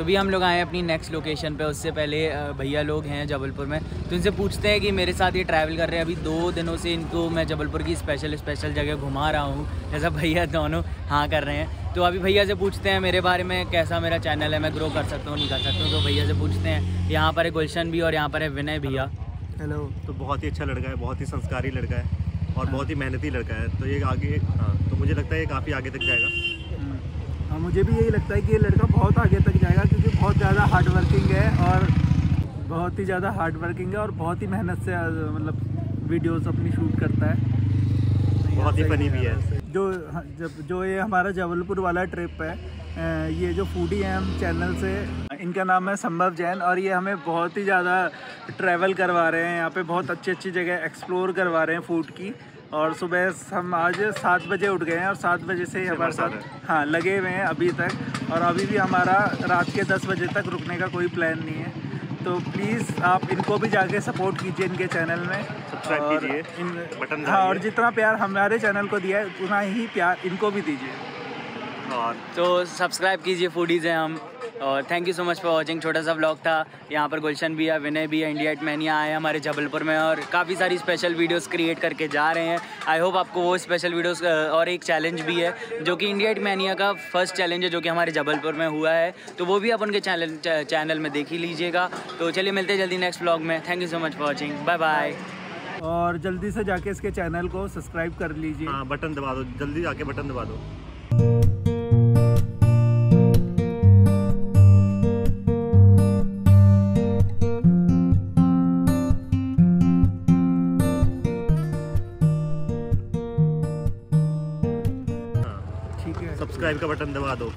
तो भी हम लोग आए हैं अपनी नेक्स्ट लोकेशन पे। उससे पहले भैया लोग हैं जबलपुर में। तो इनसे पूछते हैं कि मेरे साथ ये ट्रैवल कर रहे हैं। अभी दो दिनों से इनको मैं जबलपुर की स्पेशल स्पेशल जगह घुमा रहा हूँ। जैसा भैया दोनों हाँ कर रहे हैं। तो अभी भैया से पूछते हैं मेरे बारे में कैसा मेरा चैनल है मैं ग्रो कर सकता हूँ नहीं कर सकता हूँ? तो भैया से पूछते हैं यहाँ पर है गुलशन भी और यहाँ पर है विनय भैया। हेलो तो बहुत ही अच्छा लड़का है बहुत ही संस्कारी लड़का है और बहुत ही मेहनती लड़का है। तो ये आगे हाँ तो मुझे लगता है ये काफ़ी आगे तक जाएगा। हाँ मुझे भी यही लगता है कि ये लड़का बहुत आगे तक जाएगा क्योंकि बहुत ज़्यादा हार्ड वर्किंग है और बहुत ही ज़्यादा हार्ड वर्किंग है और बहुत ही मेहनत से मतलब वीडियोस अपनी शूट करता है। बहुत ही फनी भी है जो हाँ, जब जो ये हमारा जबलपुर वाला ट्रिप है ये जो फूडी है हम चैनल से इनका नाम है संभव जैन और ये हमें बहुत ही ज़्यादा ट्रैवल करवा रहे हैं यहाँ पे बहुत अच्छी अच्छी जगह एक्सप्लोर करवा रहे हैं फ़ूड की। और सुबह हम आज सात बजे उठ गए हैं और सात बजे से ही हमारे साथ हाँ। लगे हुए हैं अभी तक। और अभी भी हमारा रात के दस बजे तक रुकने का कोई प्लान नहीं है। तो प्लीज़ आप इनको भी जाके सपोर्ट कीजिए इनके चैनल में। और कीजिए, इन बटन हाँ और जितना प्यार हमारे चैनल को दिया है उतना ही प्यार इनको भी दीजिए। और तो सब्सक्राइब कीजिए फूडीज़ हैं हम। और thank you so much for watching छोटा सा ब्लॉग था। यहाँ पर गुलशन भी है विनय भी है इंडिया एट मैनिया आए हैं हमारे जबलपुर में और काफ़ी सारी स्पेशल वीडियोस क्रिएट करके जा रहे हैं। आई होप आपको वो स्पेशल वीडियोस और एक चैलेंज भी है जो कि इंडिया एट मैनिया का फ़र्स्ट चैलेंज है जो कि हमारे जबलपुर में हुआ है। तो वो भी आप उनके चैनल चैनल में देख ही लीजिएगा। तो चलिए मिलते हैं जल्दी नेक्स्ट ब्लॉग में। Thank you so much for watching bye bye और जल्दी से जाके इसके चैनल को सब्सक्राइब कर लीजिए। हाँ बटन दबा दो। जल्दी जाके बटन दबा दो। सब्सक्राइब का बटन दबा दो।